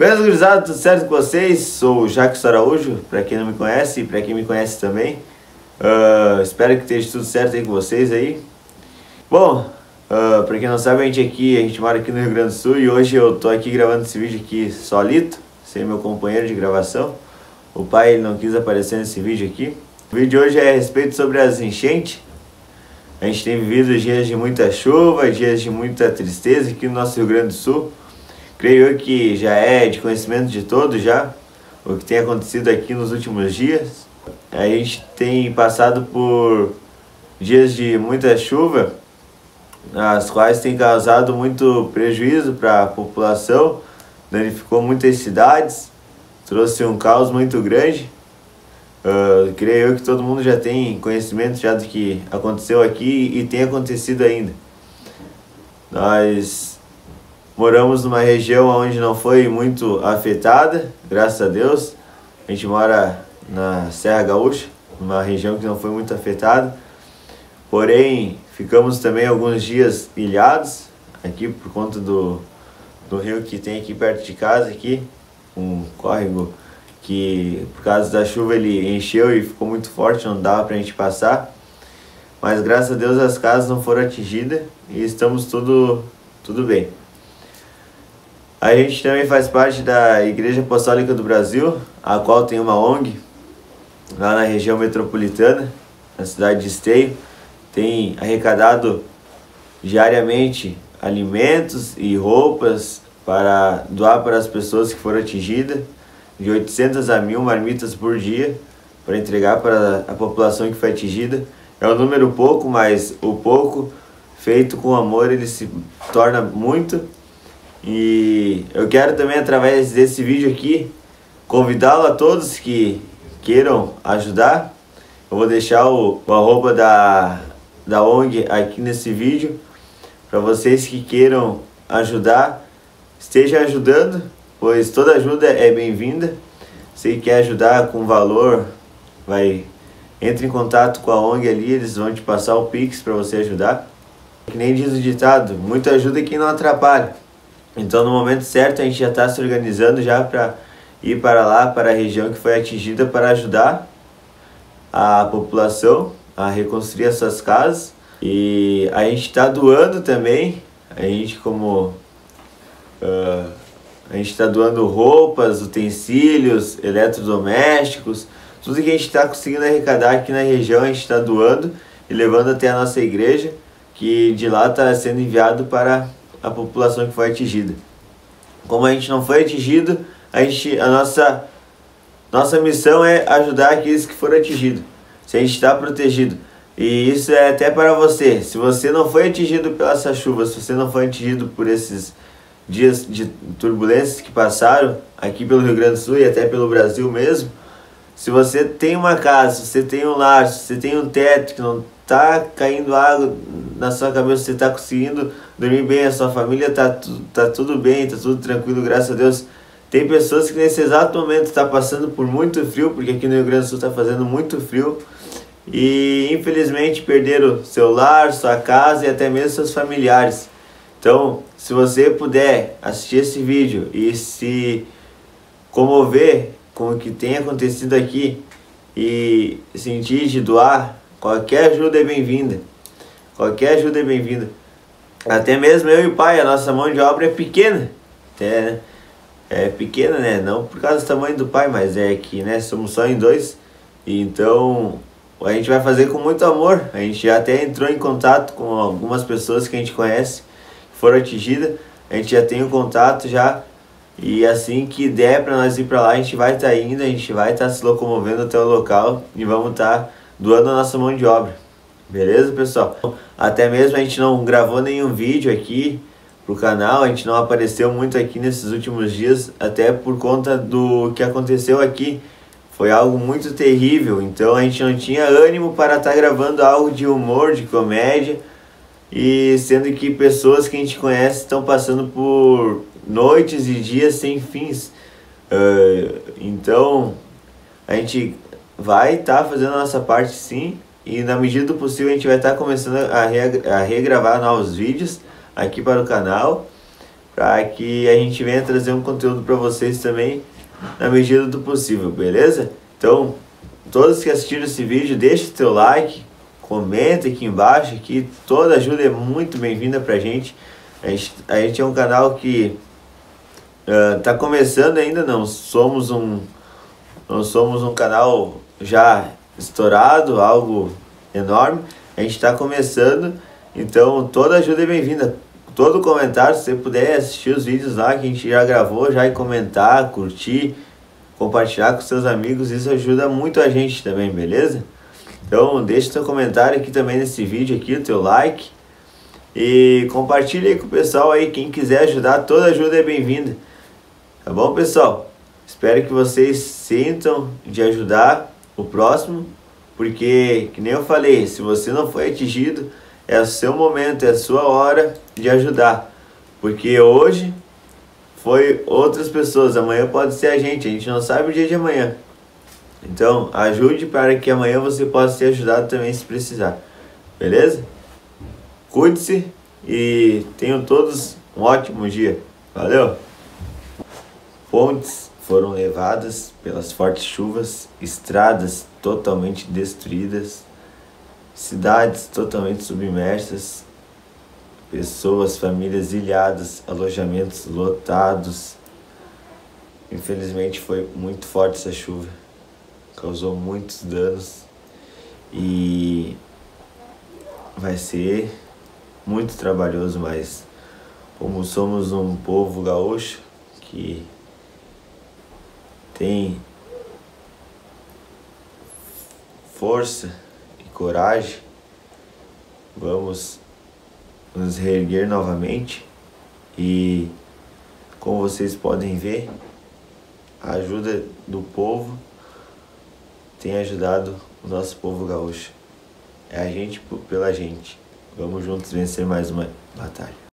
Beleza, gurizada, tudo certo com vocês? Sou o Jacques Araújo, pra quem não me conhece e pra quem me conhece também. Uh, espero que esteja tudo certo aí com vocês aí. Bom, uh, pra quem não sabe, a gente aqui, a gente mora aqui no Rio Grande do Sul e hoje eu tô aqui gravando esse vídeo aqui solito, sem meu companheiro de gravação. O pai não quis aparecer nesse vídeo aqui. O vídeo de hoje é a respeito sobre as enchentes. A gente tem vivido dias de muita chuva, dias de muita tristeza aqui no nosso Rio Grande do Sul. Creio eu que já é de conhecimento de todos já o que tem acontecido aqui nos últimos dias. A gente tem passado por dias de muita chuva, as quais tem causado muito prejuízo para a população, danificou muitas cidades, trouxe um caos muito grande. Uh, creio eu que todo mundo já tem conhecimento já do que aconteceu aqui e tem acontecido ainda. Nós Moramos numa região onde não foi muito afetada, graças a Deus. A gente mora na Serra Gaúcha, uma região que não foi muito afetada. Porém, ficamos também alguns dias ilhados aqui por conta do, do rio que tem aqui perto de casa, aqui, um córrego que por causa da chuva ele encheu e ficou muito forte, não dava para a gente passar. Mas graças a Deus as casas não foram atingidas e estamos tudo, tudo bem. A gente também faz parte da Igreja Apostólica do Brasil, a qual tem uma ONG lá na região metropolitana, na cidade de Esteio. Tem arrecadado diariamente alimentos e roupas para doar para as pessoas que foram atingidas, de 800 a 1000 marmitas por dia, para entregar para a população que foi atingida. É um número pouco, mas o pouco feito com amor ele se torna muito e eu quero também, através desse vídeo aqui, convidá-lo a todos que queiram ajudar. Eu vou deixar o, o arroba da, da ONG aqui nesse vídeo. Para vocês que queiram ajudar, esteja ajudando, pois toda ajuda é bem-vinda. Se quer ajudar com valor, vai entre em contato com a ONG ali, eles vão te passar o Pix para você ajudar. Que nem diz o ditado, muita ajuda quem não atrapalha. Então, no momento certo, a gente já está se organizando já para ir para lá, para a região que foi atingida, para ajudar a população a reconstruir as suas casas. E a gente está doando também, a gente como... Uh, a gente está doando roupas, utensílios, eletrodomésticos, tudo que a gente está conseguindo arrecadar aqui na região, a gente está doando e levando até a nossa igreja, que de lá está sendo enviado para a população que foi atingida. Como a gente não foi atingido, a, gente, a nossa, nossa missão é ajudar aqueles que foram atingidos. Se a gente está protegido. E isso é até para você. Se você não foi atingido pela essa chuva, se você não foi atingido por esses dias de turbulências que passaram aqui pelo Rio Grande do Sul e até pelo Brasil mesmo, se você tem uma casa, se você tem um lar, se você tem um teto que não está caindo água na sua cabeça, você está conseguindo dormir bem, a sua família está tá tudo bem, está tudo tranquilo, graças a Deus. Tem pessoas que nesse exato momento está passando por muito frio, porque aqui no Rio Grande do Sul está fazendo muito frio. E infelizmente perderam seu lar, sua casa e até mesmo seus familiares. Então, se você puder assistir esse vídeo e se comover com o que tem acontecido aqui e sentir de doar, qualquer ajuda é bem-vinda. Qualquer ajuda é bem-vinda. Até mesmo eu e o pai, a nossa mão de obra é pequena. Até, né? É pequena, né? Não por causa do tamanho do pai, mas é que, né? Somos só em dois. Então, a gente vai fazer com muito amor. A gente já até entrou em contato com algumas pessoas que a gente conhece, que foram atingidas. A gente já tem o contato já e assim que der para nós ir para lá, a gente vai estar tá indo, a gente vai estar tá se locomovendo até o local e vamos estar tá doando a nossa mão de obra. Beleza, pessoal? Até mesmo a gente não gravou nenhum vídeo aqui pro canal, a gente não apareceu muito aqui nesses últimos dias, até por conta do que aconteceu aqui. Foi algo muito terrível, então a gente não tinha ânimo para estar tá gravando algo de humor, de comédia, e sendo que pessoas que a gente conhece estão passando por noites e dias sem fins. Uh, então, a gente vai estar tá fazendo a nossa parte sim, e na medida do possível a gente vai estar tá começando a, re a regravar novos vídeos aqui para o canal, para que a gente venha trazer um conteúdo para vocês também na medida do possível, beleza? Então, todos que assistiram esse vídeo, deixe seu like, comenta aqui embaixo, que toda ajuda é muito bem-vinda pra gente. A, gente. a gente é um canal que uh, tá começando ainda, não somos um não somos um canal já estourado, algo enorme. A gente está começando, então toda ajuda é bem-vinda. Todo comentário, se você puder assistir os vídeos lá que a gente já gravou, já e comentar, curtir, compartilhar com seus amigos, isso ajuda muito a gente também, beleza? Então deixa seu comentário aqui também nesse vídeo aqui, o teu like. E compartilhe aí com o pessoal aí, quem quiser ajudar, toda ajuda é bem-vinda. Tá bom, pessoal? Espero que vocês sintam de ajudar o próximo, porque, que nem eu falei, se você não foi atingido, é o seu momento, é a sua hora de ajudar. Porque hoje foi outras pessoas, amanhã pode ser a gente, a gente não sabe o dia de amanhã. Então, ajude para que amanhã você possa ser ajudado também se precisar. Beleza? Cuide-se e tenham todos um ótimo dia. Valeu! Pontes foram levadas pelas fortes chuvas, estradas totalmente destruídas, cidades totalmente submersas, pessoas, famílias ilhadas, alojamentos lotados. Infelizmente foi muito forte essa chuva, causou muitos danos e vai ser muito trabalhoso, mas como somos um povo gaúcho que tem força e coragem, vamos nos reerguer novamente e como vocês podem ver, a ajuda do povo tem ajudado o nosso povo gaúcho. É a gente pela gente. Vamos juntos vencer mais uma batalha.